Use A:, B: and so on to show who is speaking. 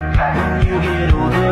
A: When you get older,